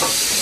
ます。